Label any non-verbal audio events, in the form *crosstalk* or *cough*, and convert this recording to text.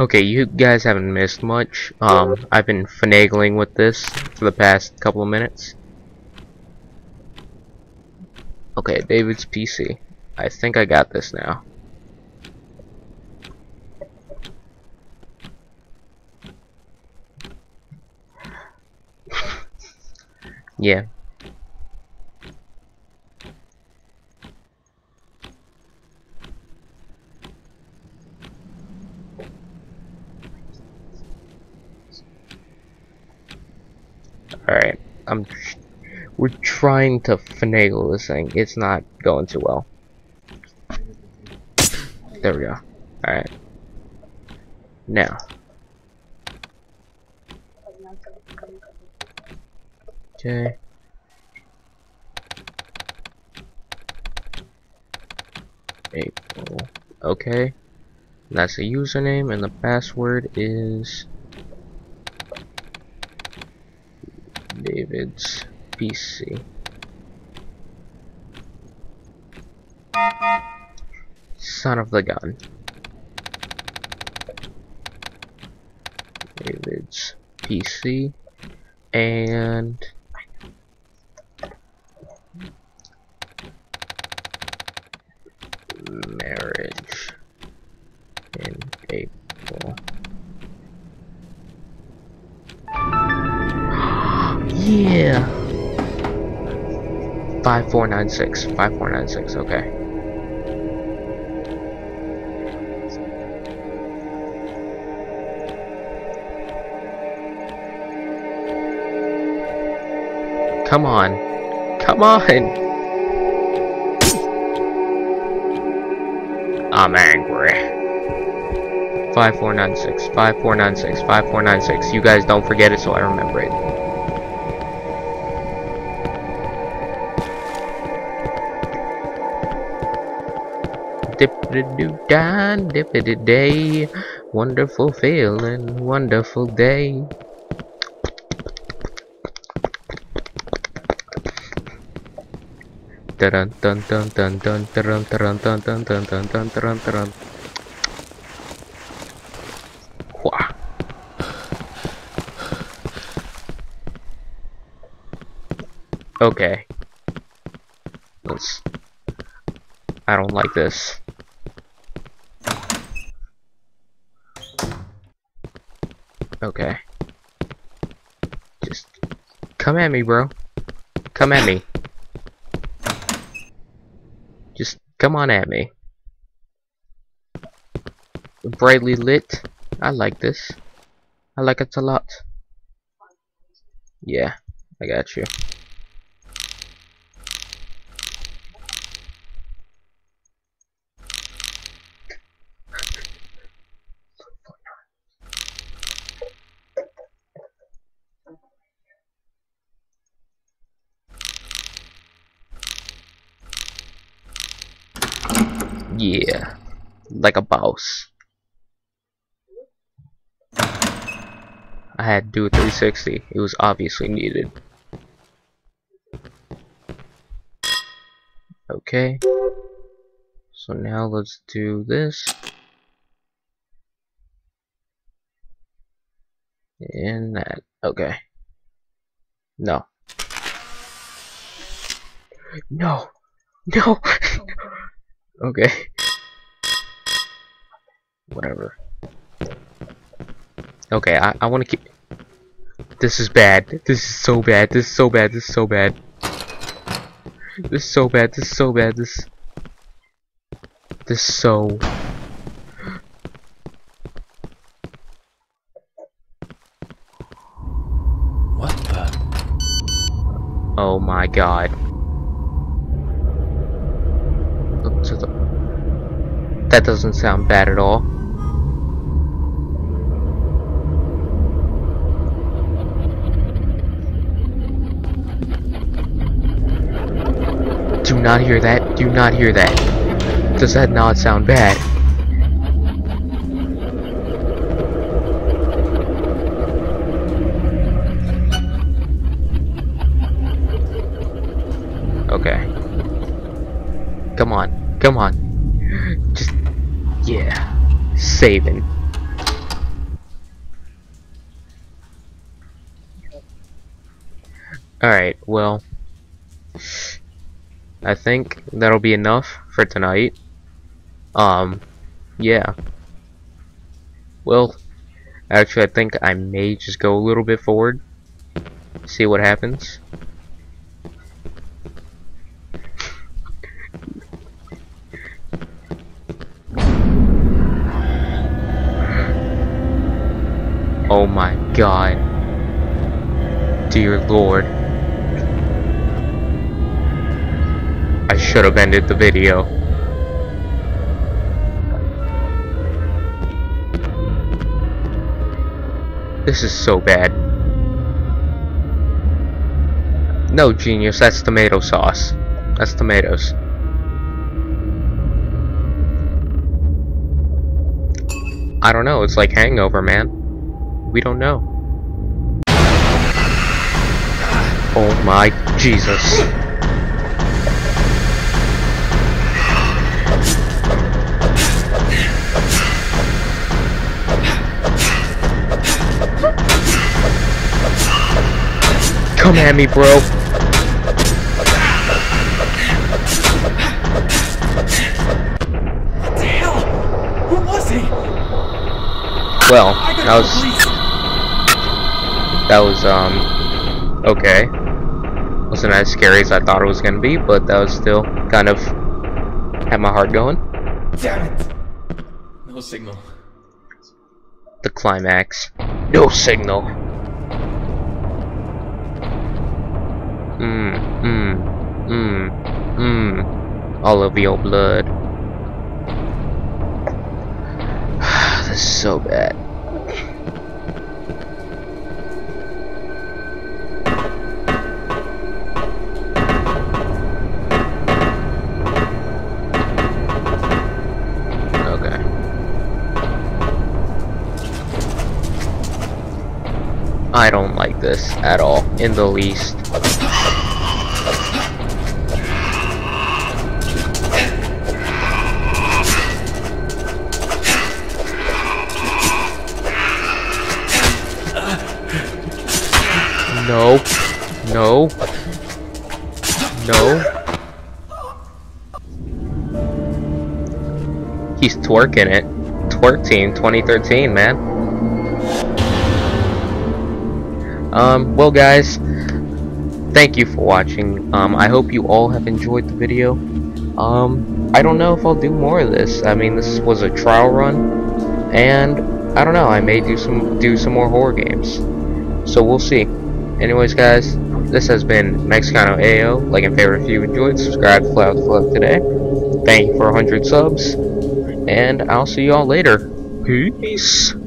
Okay, you guys haven't missed much. Um, I've been finagling with this for the past couple of minutes. Okay, David's PC. I think I got this now. *laughs* yeah. Alright, I'm we're trying to finagle this thing. It's not going too well. There we go. Alright. Now. Okay. April. Okay. That's the username and the password is David's PC. Son of the gun. David's PC and marriage in April. Yeah. 5496. 5496, okay. Come on. Come on. I'm angry. 5496, 5496, 5496. You guys don't forget it so I remember it. Dippity-doo da, dippity-day. Wonderful feeling, wonderful day. Dun dun dun dun Okay. I don't like this. Okay. Just come at me, bro. Come at me. Just come on at me. Brightly lit. I like this. I like it a lot. Yeah, I got you. Yeah, like a boss. I had to do a 360. It was obviously needed. Okay. So now let's do this. And that. Okay. No. No. No. Okay. Whatever. Okay, I, I want to keep... This is bad. This is so bad. This is so bad. This is so bad. This is so bad. This is so bad. This... This is so... What the? Oh my god. Look to the... That doesn't sound bad at all. Do not hear that. Do not hear that. Does that not sound bad? Okay. Come on. Come on. Just, yeah, saving. Alright, well, I think that'll be enough for tonight. Um, yeah. Well, actually, I think I may just go a little bit forward, see what happens. Oh my god. Dear lord. I should have ended the video. This is so bad. No, genius, that's tomato sauce. That's tomatoes. I don't know, it's like hangover, man. We don't know. Oh my Jesus. Come at me, bro. What the hell? Who was he? Well, I was. That was um okay. Wasn't as scary as I thought it was gonna be, but that was still kind of had my heart going. Damn it! No signal. The climax. No signal. Mmm, mmm, mmm, mmm. All of your blood. *sighs* this is so bad. Okay. I don't like this at all, in the least. No. No. No. He's twerking it. Twerk Team 2013, man. Um, well guys, thank you for watching. Um, I hope you all have enjoyed the video. Um, I don't know if I'll do more of this. I mean, this was a trial run, and I don't know. I may do some do some more horror games. So we'll see. Anyways, guys, this has been Mexicano AO. Like and favorite if you enjoyed. Subscribe to with Fluff today. Thank you for 100 subs, and I'll see you all later. Peace.